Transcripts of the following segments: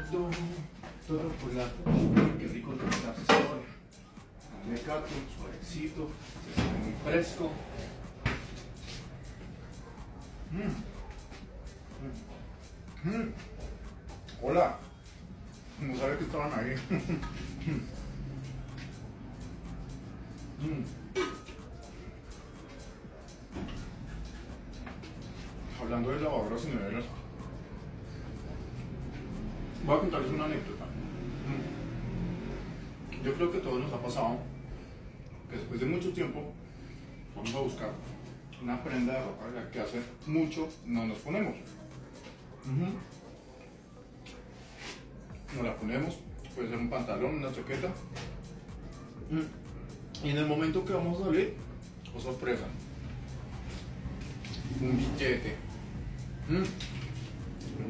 todo, por la Qué rico esta hora. Un mecato, suavecito, muy fresco. Mm. Mm. Mm. Hola. No sabía que estaban ahí. Mm. Hablando de lavadoras y neveras, voy a contarles una anécdota. Yo creo que todos nos ha pasado que después de mucho tiempo vamos a buscar una prenda de ropa que hace mucho no nos ponemos. Nos la ponemos, puede ser un pantalón, una chaqueta. Y en el momento que vamos a salir, oh sorpresa, un billete.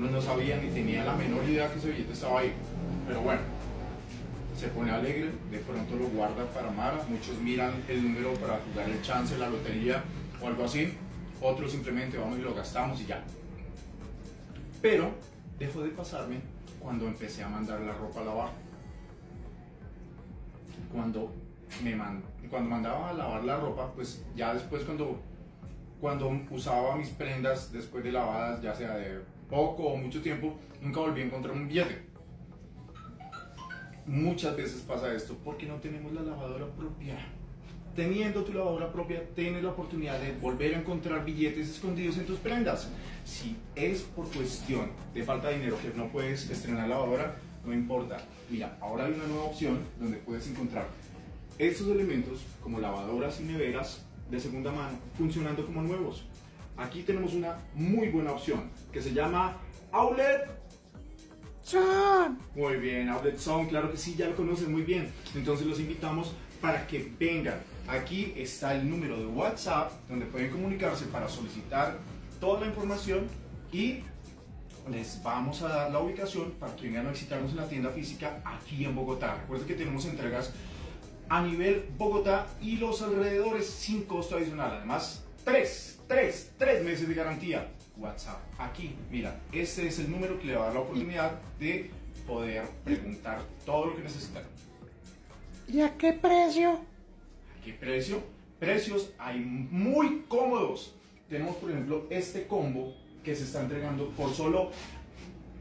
Uno no sabía ni tenía la menor idea que ese billete estaba ahí. Pero bueno, se pone alegre, de pronto lo guarda para Mara. Muchos miran el número para jugar el chance, la lotería o algo así. Otros simplemente vamos y lo gastamos y ya. Pero dejó de pasarme cuando empecé a mandar la ropa a lavar. Cuando, me cuando mandaba a lavar la ropa, pues ya después cuando, cuando usaba mis prendas después de lavadas, ya sea de poco o mucho tiempo, nunca volví a encontrar un billete. Muchas veces pasa esto porque no tenemos la lavadora propia. Teniendo tu lavadora propia, tienes la oportunidad de volver a encontrar billetes escondidos en tus prendas. Si es por cuestión de falta de dinero que no puedes estrenar lavadora, no importa. Mira, ahora hay una nueva opción donde puedes encontrar estos elementos como lavadoras y neveras de segunda mano funcionando como nuevos. Aquí tenemos una muy buena opción que se llama Outlet Son. muy bien, Outlet Zone, claro que sí, ya lo conocen muy bien. Entonces los invitamos para que vengan. Aquí está el número de WhatsApp donde pueden comunicarse para solicitar toda la información y les vamos a dar la ubicación para que vengan a visitarnos en la tienda física aquí en Bogotá. Recuerden que tenemos entregas a nivel Bogotá y los alrededores sin costo adicional. Además, tres, tres, tres meses de garantía. WhatsApp. Aquí, mira, este es el número que le va a dar la oportunidad de poder preguntar todo lo que necesitan. ¿Y a qué precio? ¿Qué precio? Precios hay muy cómodos. Tenemos, por ejemplo, este combo que se está entregando por solo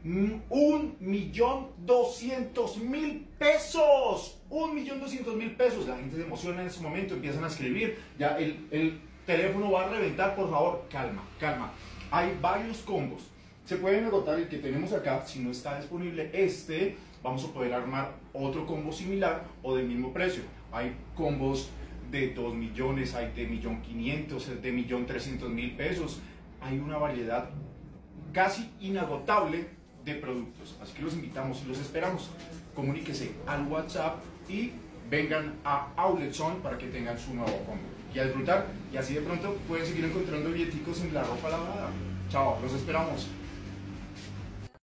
un millón doscientos mil pesos. Un millón doscientos mil pesos. La gente se emociona en ese momento, empiezan a escribir. Ya el, el teléfono va a reventar, por favor. Calma, calma. Hay varios combos. Se pueden agotar el que tenemos acá. Si no está disponible este, vamos a poder armar otro combo similar o del mismo precio. Hay combos de 2 millones, hay de 1.500.000, de 1.300.000 pesos. Hay una variedad casi inagotable de productos. Así que los invitamos y los esperamos. Comuníquese al WhatsApp y vengan a Outlet Zone para que tengan su nuevo combo. Y a disfrutar, y así de pronto pueden seguir encontrando billeticos en la ropa lavada. Chao, los esperamos.